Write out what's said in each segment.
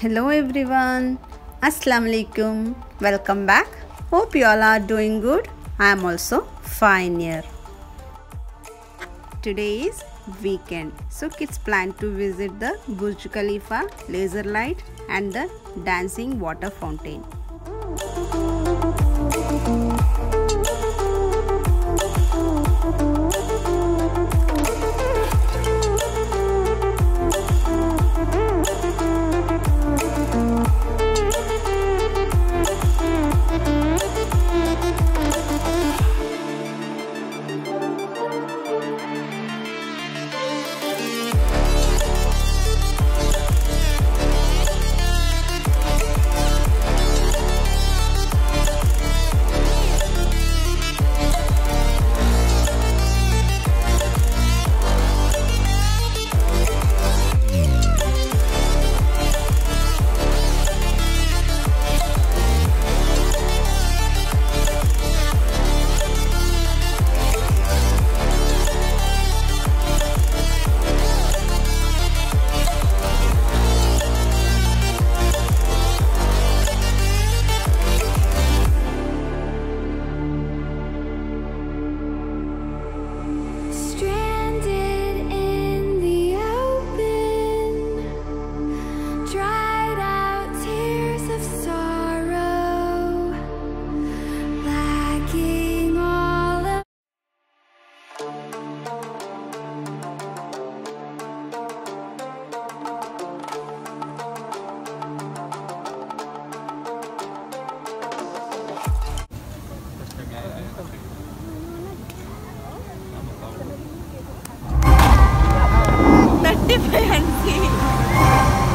Hello everyone. Assalamu alaikum. Welcome back. Hope you all are doing good. I am also fine here. Today is weekend. So kids plan to visit the Burj Khalifa laser light and the dancing water fountain. うん。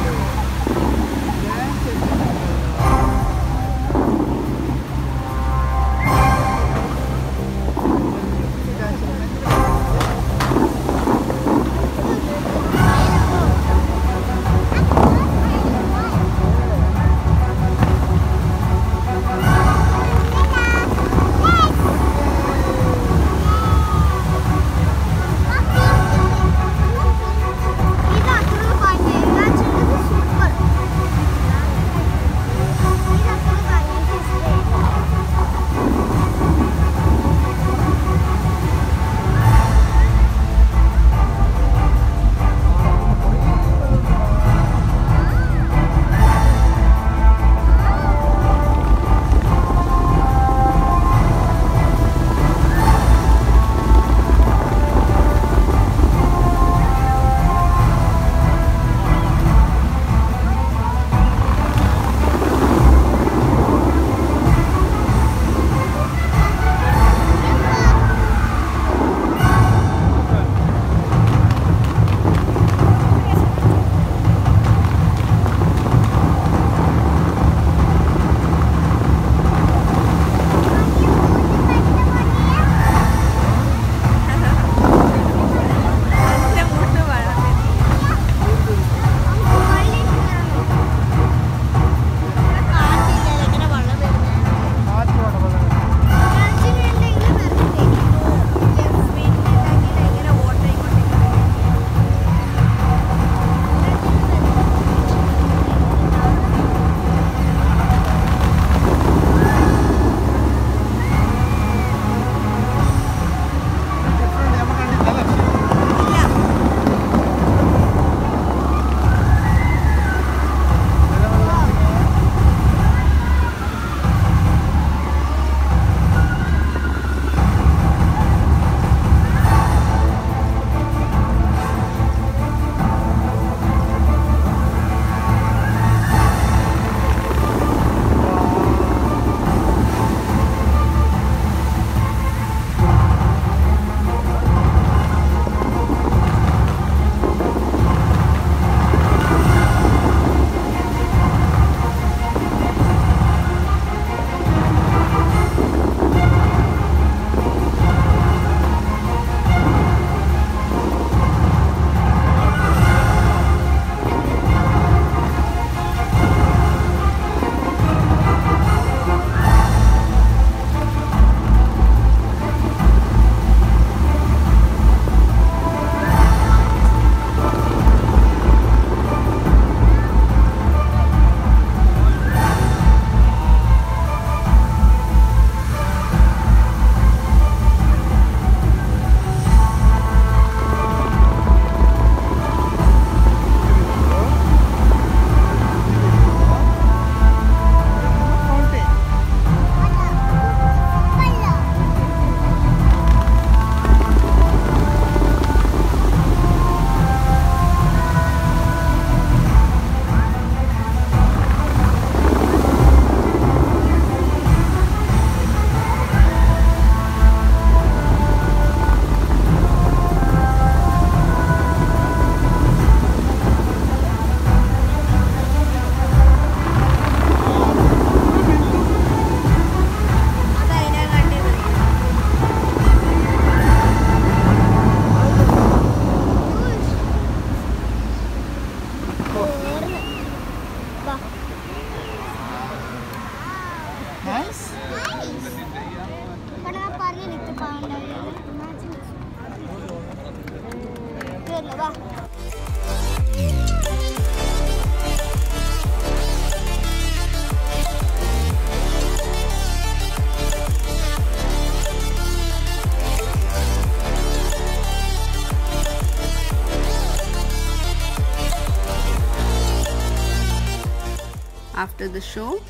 After the show,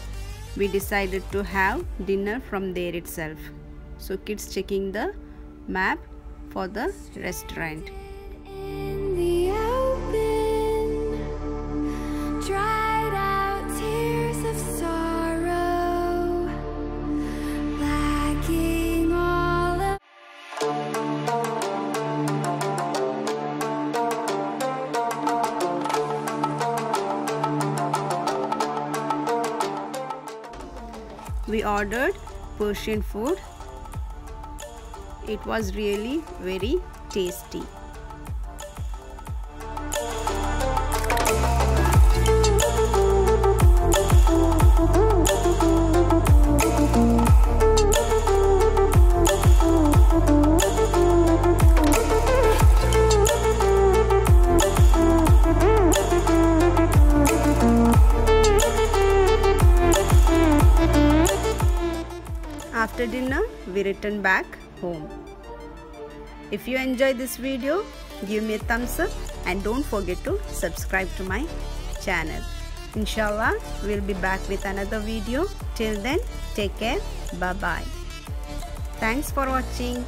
we decided to have dinner from there itself. So kids checking the map for the restaurant. We ordered Persian food. It was really very tasty. After dinner, we return back home. If you enjoyed this video, give me a thumbs up and don't forget to subscribe to my channel. Inshallah, we'll be back with another video. Till then, take care. Bye bye. Thanks for watching.